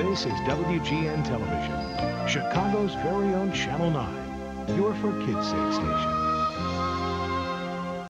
This is WGN Television, Chicago's very own Channel 9, your for kids' sake station.